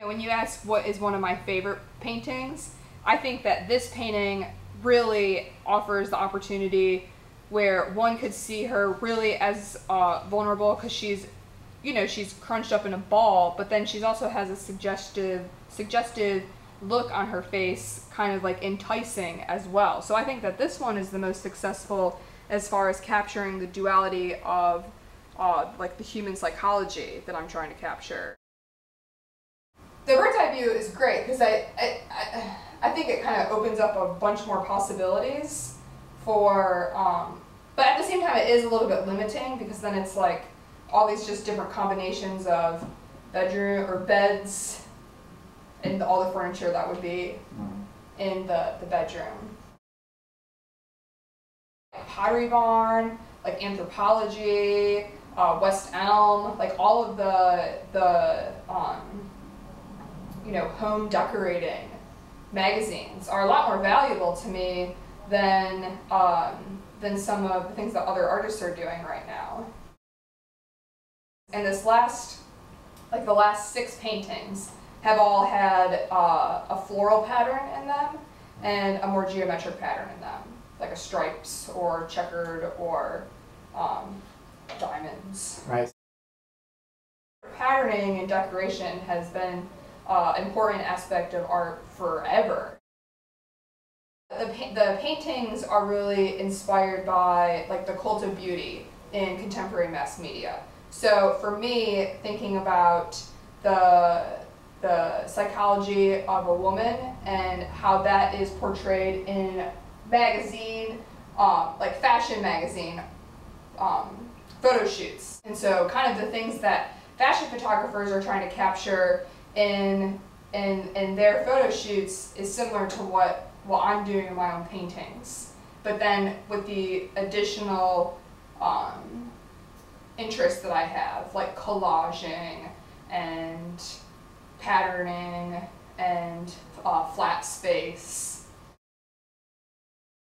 When you ask what is one of my favorite paintings, I think that this painting really offers the opportunity where one could see her really as uh, vulnerable because she's, you know, she's crunched up in a ball, but then she's also has a suggestive, suggestive look on her face, kind of like enticing as well. So I think that this one is the most successful as far as capturing the duality of uh, like the human psychology that I'm trying to capture the bird's eye view is great because I, I, I, I, think it kind of opens up a bunch more possibilities for, um, but at the same time it is a little bit limiting because then it's like all these just different combinations of bedroom or beds and all the furniture that would be in the, the bedroom. Pottery Barn, like Anthropologie, uh, West Elm, like all of the, the um, you know, home decorating magazines are a lot more valuable to me than, um, than some of the things that other artists are doing right now. And this last, like the last six paintings, have all had uh, a floral pattern in them and a more geometric pattern in them, like a stripes or checkered or um, diamonds. Right. Patterning and decoration has been uh, important aspect of art forever. The, pa the paintings are really inspired by like the cult of beauty in contemporary mass media. So for me, thinking about the the psychology of a woman and how that is portrayed in magazine, um, like fashion magazine um, photo shoots. And so kind of the things that fashion photographers are trying to capture in in in their photo shoots is similar to what what I'm doing in my own paintings, but then with the additional um, that I have, like collaging and patterning and uh, flat space.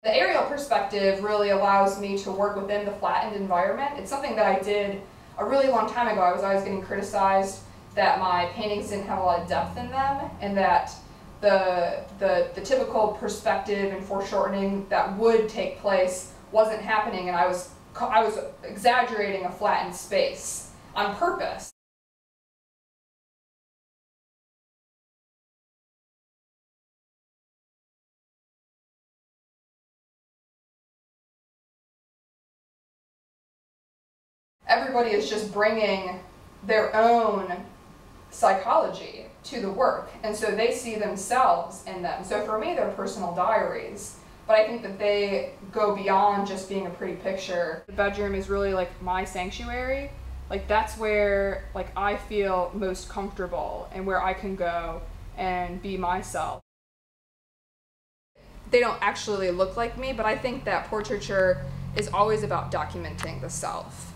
The aerial perspective really allows me to work within the flattened environment. It's something that I did a really long time ago. I was always getting criticized that my paintings didn't have a lot of depth in them and that the, the, the typical perspective and foreshortening that would take place wasn't happening and I was, I was exaggerating a flattened space on purpose. Everybody is just bringing their own psychology to the work. And so they see themselves in them. So for me, they're personal diaries. But I think that they go beyond just being a pretty picture. The bedroom is really like my sanctuary. Like that's where like I feel most comfortable and where I can go and be myself. They don't actually look like me, but I think that portraiture is always about documenting the self.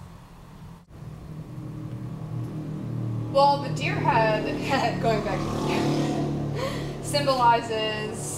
Well, the deer head, going back to the deer, symbolizes